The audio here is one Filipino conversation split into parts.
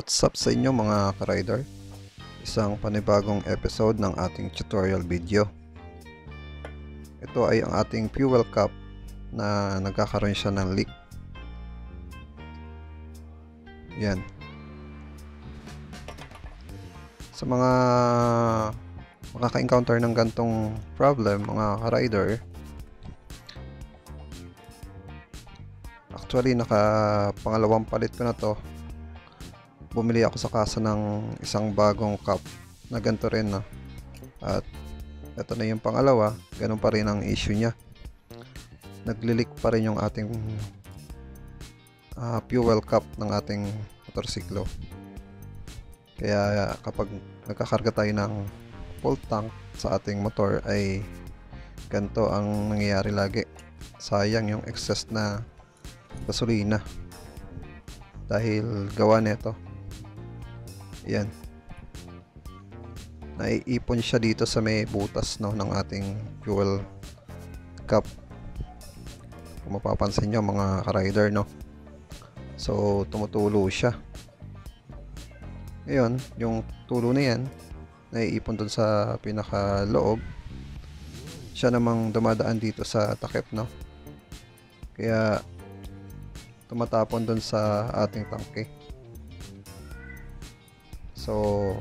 What's up sa inyo mga ka-rider? Isang panibagong episode ng ating tutorial video. Ito ay ang ating fuel cap na nagkakaroon siya ng leak. Yan. Sa mga makaka-encounter ng gantong problem mga ka-rider, actually naka pangalawang palit ko na to bumili ako sa kasa ng isang bagong cup na ganito rin no? at ito na yung pangalawa ganun pa rin ang issue niya. Naglilik pa rin yung ating uh, fuel cup ng ating motorsiklo. Kaya kapag nagkakarga tayo ng full tank sa ating motor ay ganito ang nangyayari lagi. Sayang yung excess na gasolina. Dahil gawa nito yan. Naiipon siya dito sa may butas no ng ating fuel cap. Kung mapapansin nyo mga ka-rider no. So tumutulo siya. Ngayon, yung tulo na yan, naiipon dun sa pinakaloob. Siya namang dumadaan dito sa takip no. Kaya tumatapon dun sa ating tangke. So,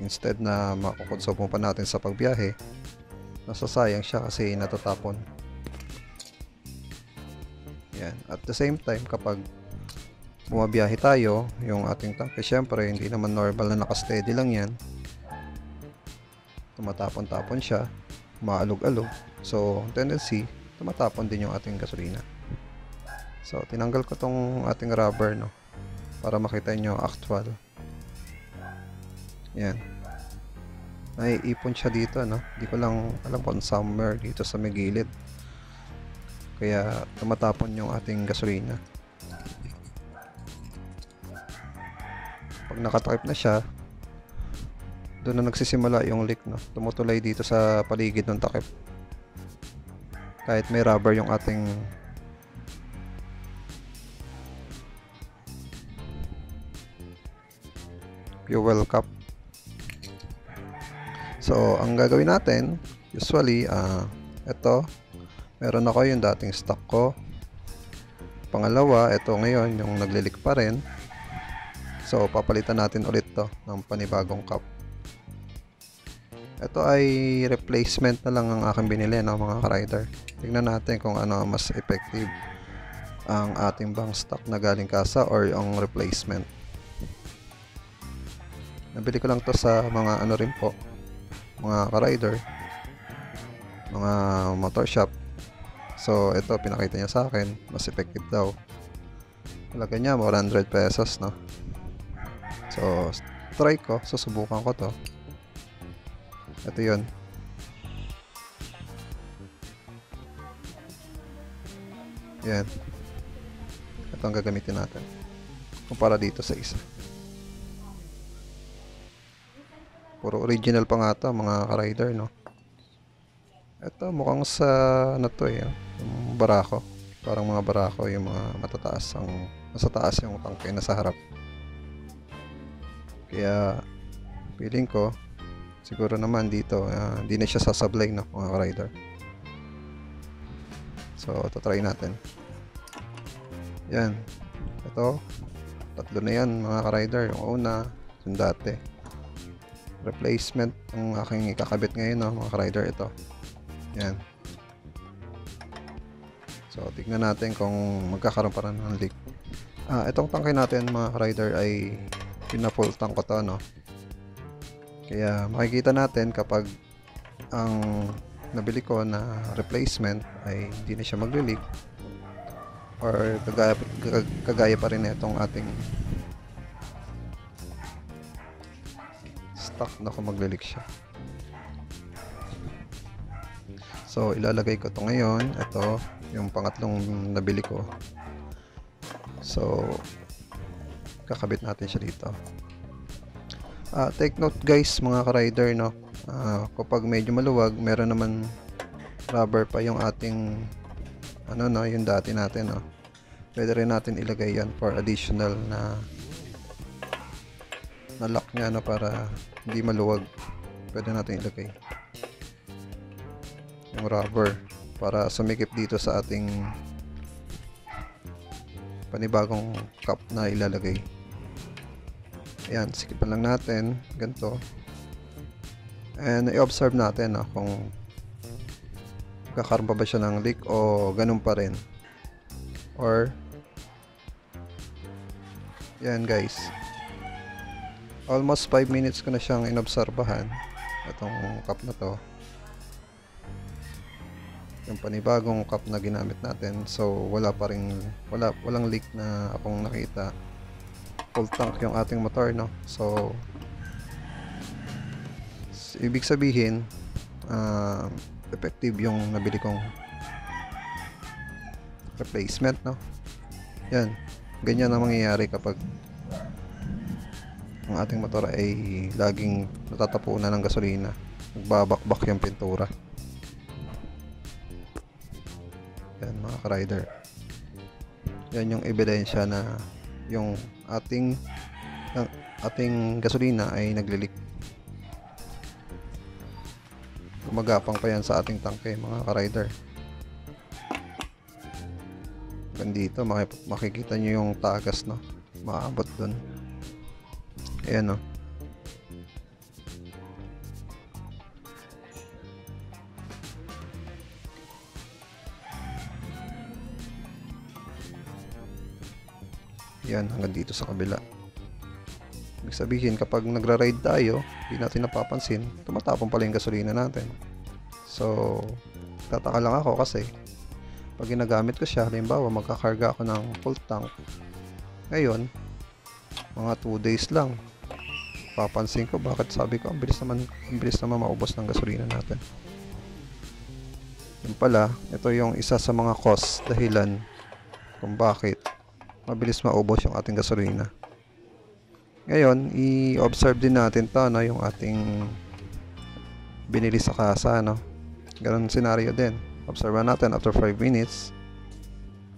instead na makukonsume pa natin sa pagbiyahe, nasasayang siya kasi natatapon. Yan. At the same time, kapag bumabiyahe tayo, yung ating tanke, syempre, hindi naman normal na nakasteady lang yan. Tumatapon-tapon siya, maalog-alog. So, tendency, tumatapon din yung ating gasolina. So, tinanggal ko tong ating rubber, no? Para makita nyo actual. Yan. Naiipon siya dito, no? Hindi ko lang alam kung somewhere dito sa may gilid. Kaya tumatapon yung ating gasolina. Pag nakatakip na siya, doon na nagsisimula yung leak, no? Tumutulay dito sa paligid ng takip. Kahit may rubber yung ating fuel cap So, ang gagawin natin, usually, uh, ito, meron ako yung dating stock ko. Pangalawa, ito ngayon, yung naglilik pa rin. So, papalitan natin ulit to ng panibagong cup. Ito ay replacement na lang ang aking binili ng mga rider. Tingnan natin kung ano mas effective ang ating bang stock na galing kasa or yung replacement. Nabili ko lang to sa mga ano rin po, mga ka-rider mga motor shop. So ito pinakita niya sa akin mas effective daw. Talaga niya 100 pesos no? So try ko susubukan ko to. Ito yun. Yan. Ito ang gagamitin natin. Kumpara dito sa isa Puro original pa nga to, mga ka-rider, no? Ito, mukhang sa, ano to eh, yung barako. Parang mga barako, yung mga matataas, ang, nasa taas yung tangke, nasa harap. Kaya, feeling ko, siguro naman dito, uh, hindi na siya sasablay, no, mga ka-rider. So, ito try natin. Yan. Ito, tatlo na yan, mga ka-rider. Yung una, yung dati replacement ang aking ikakabit ngayon no, mga rider ito. Yan. So tignan natin kung magkakaroon pa rin ng leak. Ah, itong tangke natin mga rider ay pina full tank ko to no. Kaya makikita natin kapag ang nabili ko na replacement ay hindi na siya magli-leak or kagaya, kagaya pa rin itong ating stock na kung maglilik siya. So, ilalagay ko to ngayon. Ito, yung pangatlong nabili ko. So, kakabit natin siya dito. Uh, take note guys, mga ka-rider, no? Uh, kapag medyo maluwag, meron naman rubber pa yung ating ano no, yung dati natin, no? Pwede rin natin ilagay yan for additional na na lock niya na para hindi maluwag. Pwede natin ilagay. Yung rubber para sumikip dito sa ating panibagong cup na ilalagay. Ayan, sikipan lang natin. Ganito. And i-observe natin na kung kakaroon pa ba siya ng leak o ganun pa rin. Or yan guys. Almost 5 minutes ko na siyang inobserbahan. Itong cup na to. Yung panibagong cup na ginamit natin. So wala pa rin wala walang leak na akong nakita. Full tank yung ating motor no. So ibig sabihin uh, effective yung nabili kong replacement no. Yan. Ganyan ang mangyayari kapag ang ating motor ay laging natatapunan ng gasolina. Nagbabakbak yung pintura. Yan mga ka-rider. Yan yung ebidensya na yung ating ating gasolina ay naglilik. Gumagapang pa yan sa ating tangke mga ka-rider. Maki- makikita nyo yung tagas no. Maabot dun. Ayan no. Yan, hanggang dito sa kabila. Ibig sabihin, kapag nagra-ride tayo, hindi natin napapansin, tumatapon pala yung gasolina natin. So, tataka lang ako kasi pag ginagamit ko siya, halimbawa magkakarga ako ng full tank. Ngayon, mga 2 days lang. Papansin ko bakit sabi ko ang bilis naman ang bilis naman maubos ng gasolina natin. Yun pala, ito yung isa sa mga cost dahilan kung bakit mabilis maubos yung ating gasolina. Ngayon, i-observe din natin to, no, yung ating binili sa kasa, no. Ganun scenario din. Observe natin after 5 minutes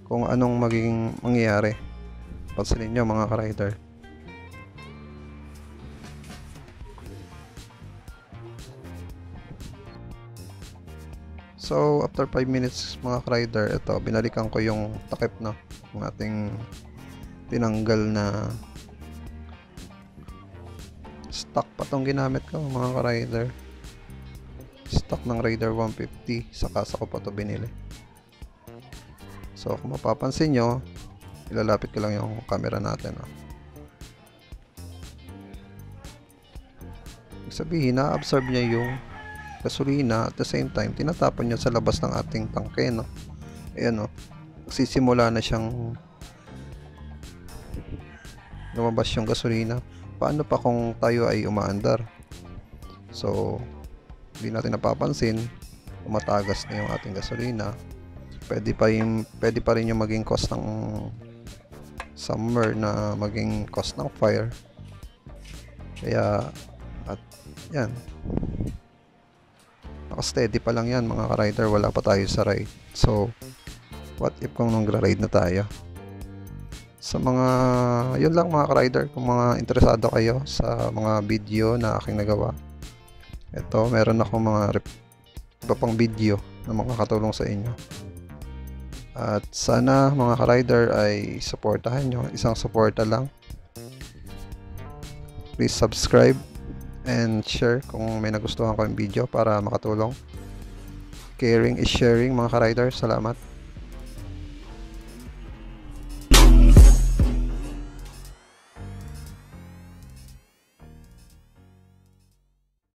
kung anong magiging mangyayari. Pansinin nyo mga ka-rider. So, after 5 minutes mga ka-rider, ito, binalikan ko yung takip no, ng ating tinanggal na stock pa tong ginamit ko mga ka-rider. Stock ng Raider 150 sa kasa ko pa to binili. So kung mapapansin nyo ilalapit ko lang yung camera natin. Ibig sabihin na-absorb niya yung gasolina at the same time tinatapon niya sa labas ng ating tangke no? Ayan oh sisimula na siyang lumabas yung gasolina. Paano pa kung tayo ay umaandar? So hindi natin napapansin umatagas na yung ating gasolina. Pwede pa yung pwede pa rin yung maging cost ng summer na maging cost ng fire. Kaya at yan naka-steady pa lang yan mga ka-rider. Wala pa tayo sa ride. So what if kung nagra-ride na tayo? Sa mga yun lang mga ka-rider. Kung mga interesado kayo sa mga video na aking nagawa ito meron ako mga iba pang video na makakatulong sa inyo. At sana mga ka-rider ay supportahan nyo. Isang suporta lang. Please subscribe and share kung may nagustuhan ko yung video para makatulong. Caring is sharing mga ka-rider salamat